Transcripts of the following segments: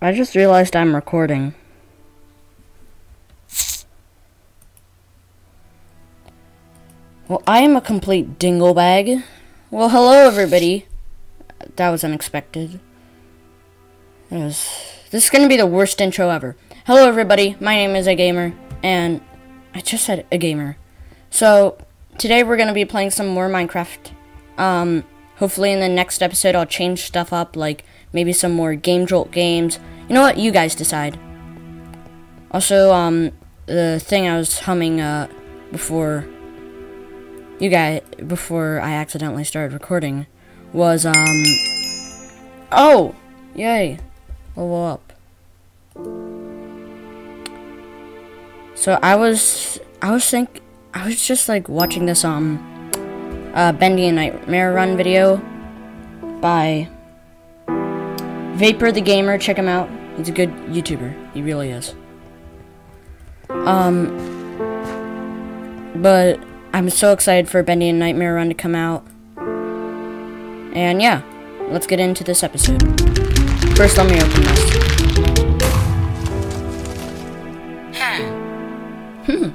I just realized I'm recording. Well, I am a complete dinglebag. Well, hello everybody. That was unexpected. Was, this is gonna be the worst intro ever. Hello everybody, my name is A Gamer, and I just said A Gamer. So, today we're gonna be playing some more Minecraft. Um, hopefully in the next episode I'll change stuff up, like maybe some more Game Jolt games. You know what? You guys decide. Also, um, the thing I was humming, uh, before you guys, before I accidentally started recording, was, um, oh, yay, level up. So I was, I was think, I was just like watching this, um, uh, Bendy in Nightmare Run video by Vapor the Gamer, check him out. He's a good YouTuber. He really is. Um, but I'm so excited for Bendy in Nightmare Run to come out. And yeah, let's get into this episode. First, let me open this. Hmm,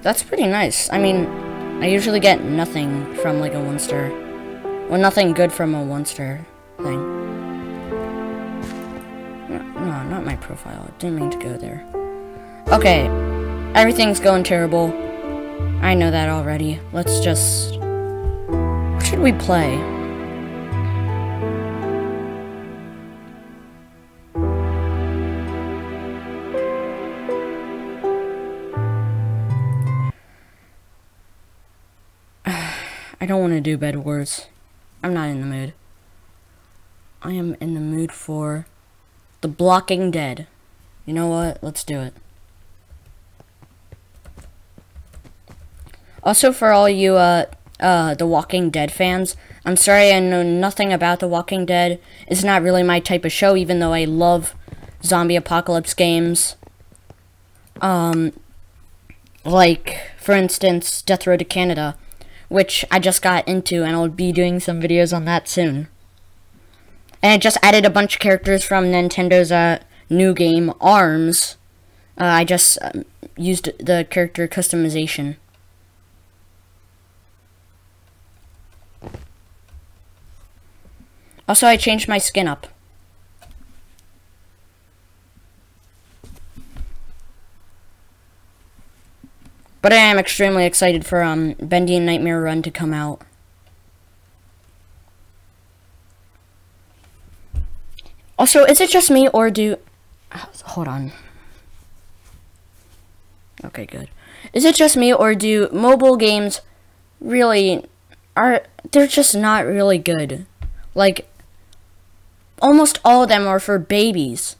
that's pretty nice. I mean, I usually get nothing from like a one star. Well, nothing good from a one star thing. No, not my profile. I didn't mean to go there. Okay. Everything's going terrible. I know that already. Let's just... What should we play? I don't want to do Bed Wars. I'm not in the mood. I am in the mood for the Blocking Dead. You know what? Let's do it. Also, for all you, uh, uh, The Walking Dead fans, I'm sorry I know nothing about The Walking Dead. It's not really my type of show, even though I love zombie apocalypse games. Um, like, for instance, Death Road to Canada, which I just got into, and I'll be doing some videos on that soon. And it just added a bunch of characters from Nintendo's uh, new game, ARMS. Uh, I just um, used the character customization. Also, I changed my skin up. But I am extremely excited for um, Bendy in Nightmare Run to come out. Also, is it just me or do... Hold on. Okay, good. Is it just me or do mobile games really are... They're just not really good. Like, almost all of them are for babies.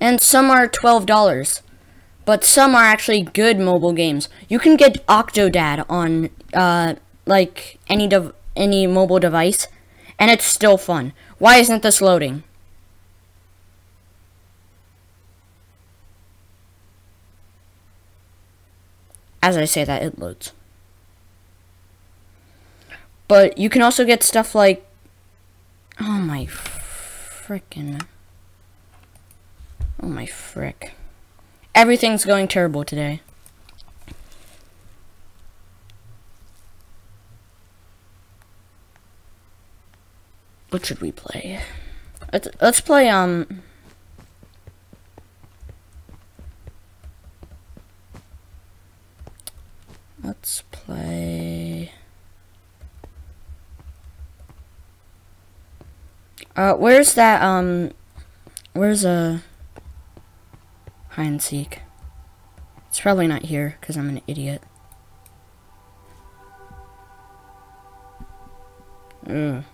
And some are $12. But some are actually good mobile games. You can get Octodad on, uh, like, any, any mobile device. And it's still fun. Why isn't this loading? As I say that, it loads. But you can also get stuff like... Oh my frickin'... Oh my frick. Everything's going terrible today. What should we play? Let's, let's play, um... Let's play... Uh, where's that, um... Where's a... Hide and seek? It's probably not here, because I'm an idiot. Ugh.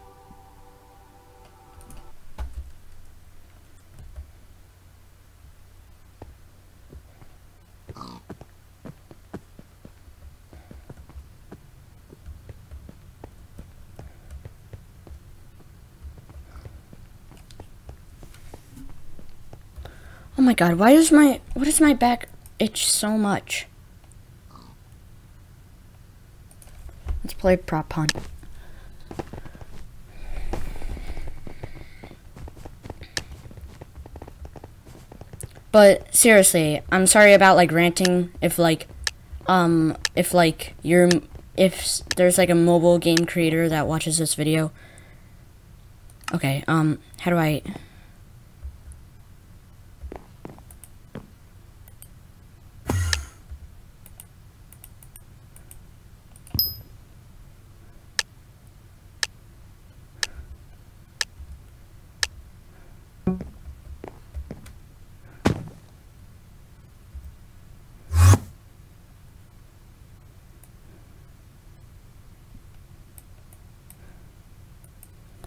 Oh my god, why does my, what does my back itch so much? Let's play prop hunt. But seriously, I'm sorry about like ranting if like um if like you're if there's like a mobile game creator that watches this video. Okay, um how do I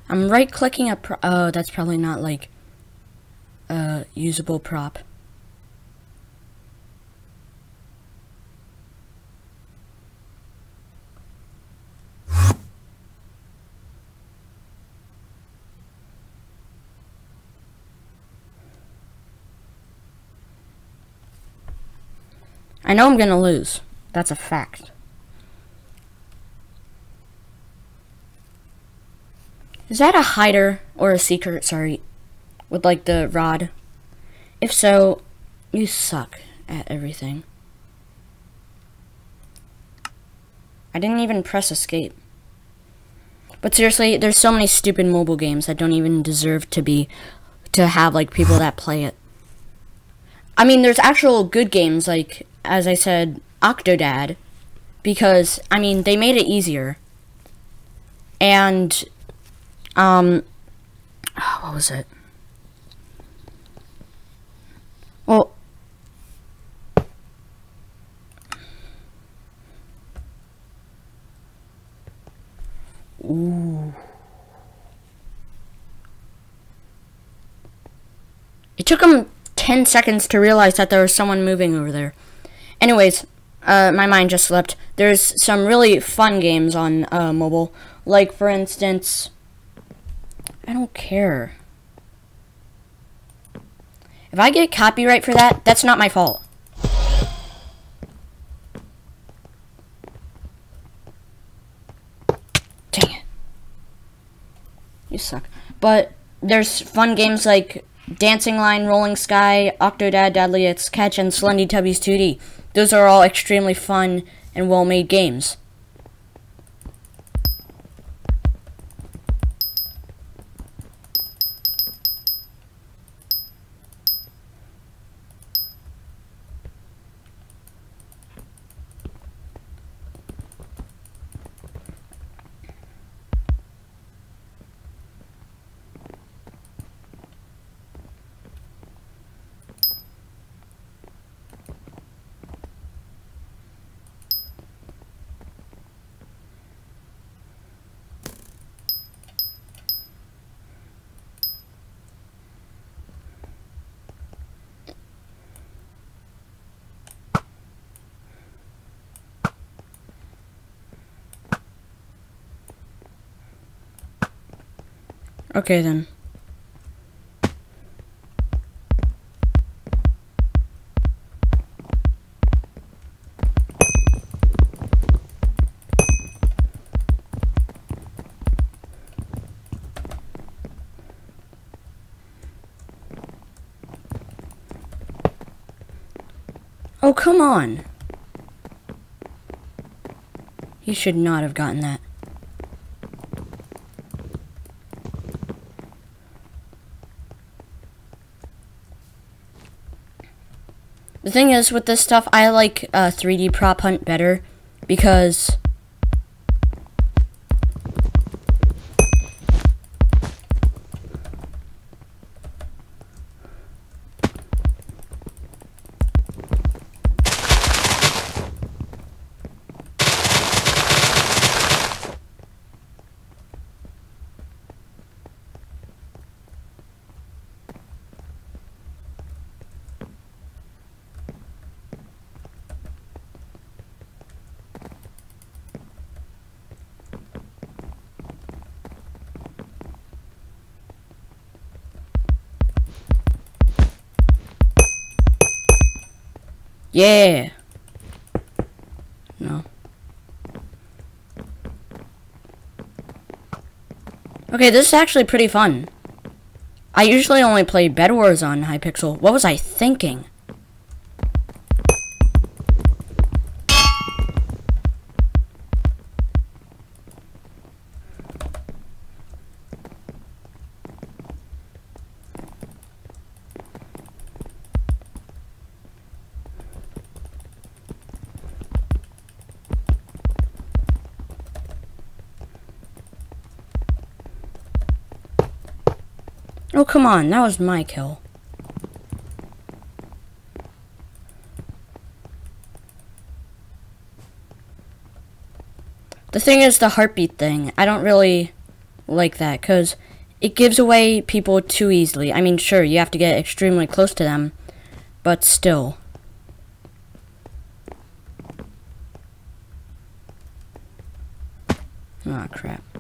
I'm right clicking a pro- oh that's probably not like a usable prop. I know I'm gonna lose. That's a fact. Is that a hider or a seeker? Sorry. With like the rod? If so, you suck at everything. I didn't even press escape. But seriously, there's so many stupid mobile games that don't even deserve to be to have like people that play it. I mean, there's actual good games like as I said, Octodad because I mean, they made it easier. And um, what was it? Well, ooh. It took him 10 seconds to realize that there was someone moving over there. Anyways, uh, my mind just slipped. There's some really fun games on uh, mobile. Like, for instance, I don't care. If I get copyright for that, that's not my fault. Dang it. You suck. But there's fun games like Dancing Line, Rolling Sky, Octodad, Dadliest Catch, and Slendytubbies 2D. Those are all extremely fun and well-made games. Okay then. Oh, come on. You should not have gotten that. The thing is, with this stuff, I like uh, 3D prop hunt better because Yeah. No. Okay, this is actually pretty fun. I usually only play Bed Wars on Hypixel. What was I thinking? Oh, come on. That was my kill. The thing is the heartbeat thing. I don't really like that because it gives away people too easily. I mean, sure, you have to get extremely close to them, but still. Oh, crap.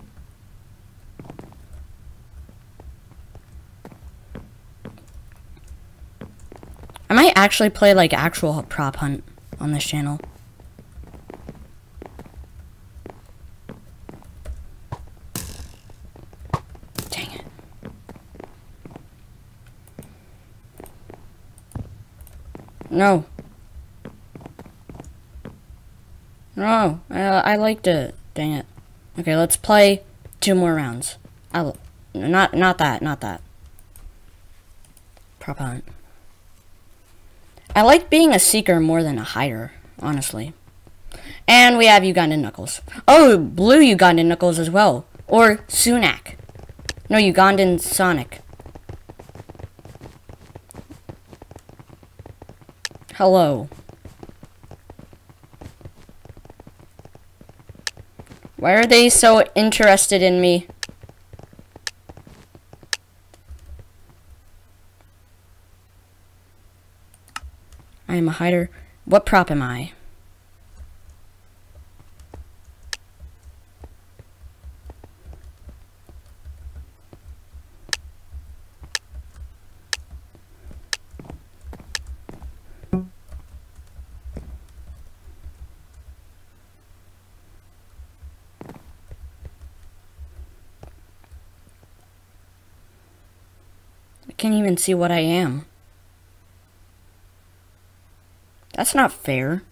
I might actually play like actual prop hunt on this channel. Dang it. No. No, I, I liked it. Dang it. Okay, let's play two more rounds. I, not, not that, not that. Prop hunt. I like being a seeker more than a hider, honestly. And we have Ugandan Knuckles. Oh, blue Ugandan Knuckles as well. Or Sunak. No, Ugandan Sonic. Hello. Why are they so interested in me? I am a hider. What prop am I? I can't even see what I am. That's not fair.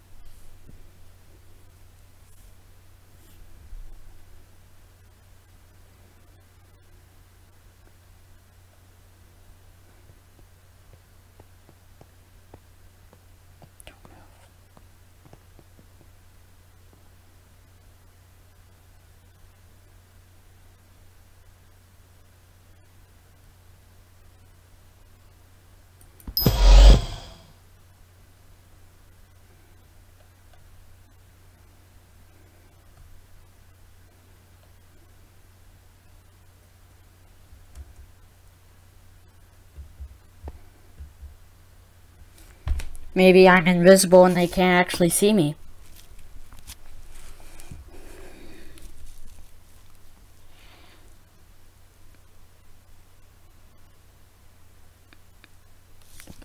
Maybe I'm invisible and they can't actually see me.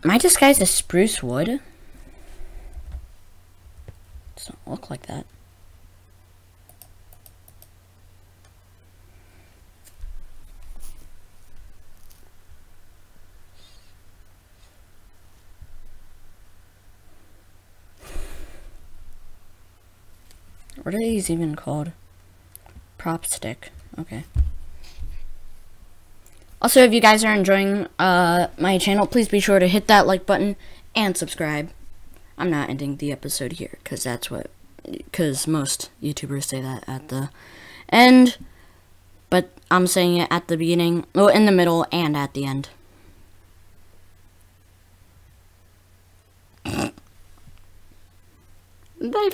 Am I disguised as spruce wood? Doesn't look like that. What are these even called? Prop stick. Okay. Also, if you guys are enjoying uh, my channel, please be sure to hit that like button and subscribe. I'm not ending the episode here, because that's what, because most YouTubers say that at the end, but I'm saying it at the beginning, well, in the middle, and at the end. I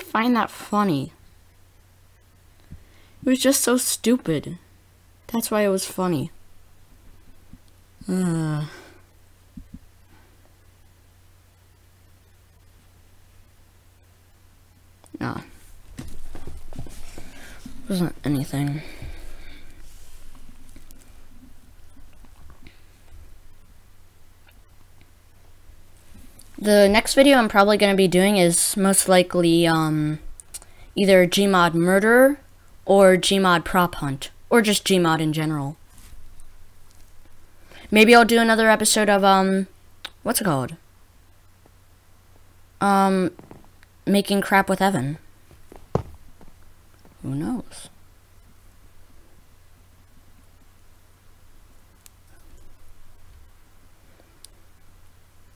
find that funny? It was just so stupid. That's why it was funny. Uh. No. Wasn't anything. The next video I'm probably going to be doing is most likely um, either Gmod Murder or Gmod Prop Hunt, or just Gmod in general. maybe I'll do another episode of um, what's it called? Um, making crap with Evan. Who knows?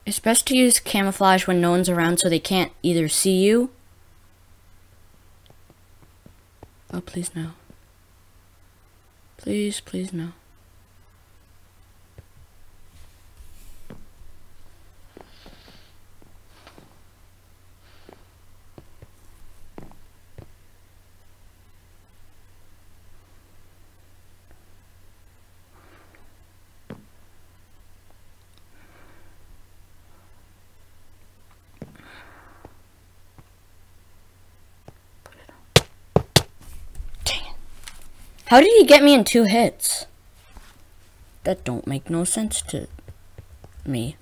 It's best to use camouflage when no one's around so they can't either see you. Oh, please no. Please, please no. How did he get me in two hits? That don't make no sense to me.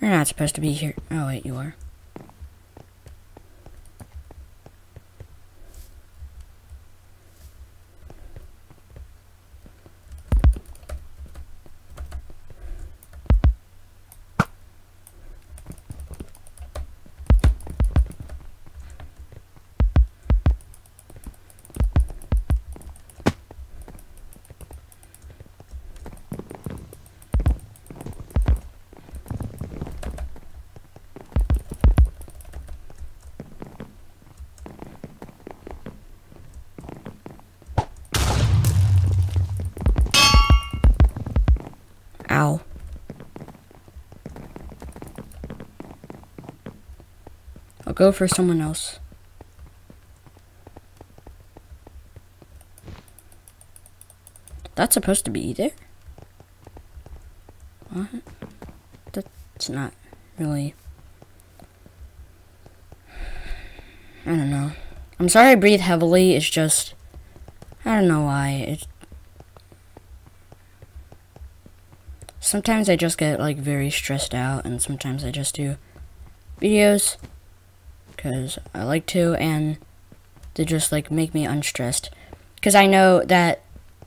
You're not supposed to be here. Oh, wait, you are. Ow. I'll go for someone else. That's supposed to be there? What? That's not really... I don't know. I'm sorry I breathe heavily, it's just... I don't know why. Sometimes I just get like very stressed out and sometimes I just do videos because I like to and they just like make me unstressed because I know that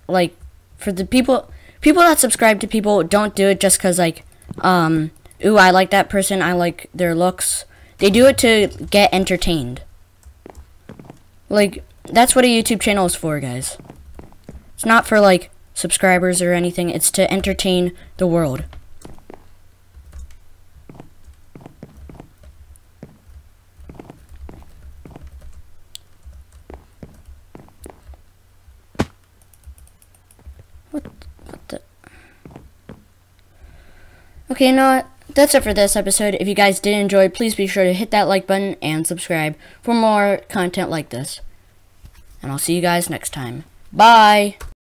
like for the people people that subscribe to people don't do it just because like um ooh I like that person I like their looks they do it to get entertained like that's what a YouTube channel is for guys it's not for like subscribers or anything. It's to entertain the world. Okay, you know? That's it for this episode. If you guys did enjoy, please be sure to hit that like button and subscribe for more content like this. And I'll see you guys next time. Bye!